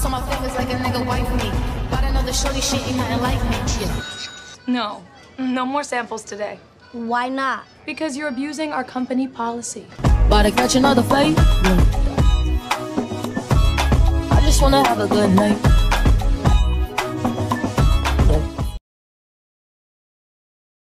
So my fingers like a nigga wife me. But I know the shorty shit ain't nothing like me. Yeah. No, no more samples today. Why not? Because you're abusing our company policy. About to catch another fight. I just wanna have a good night.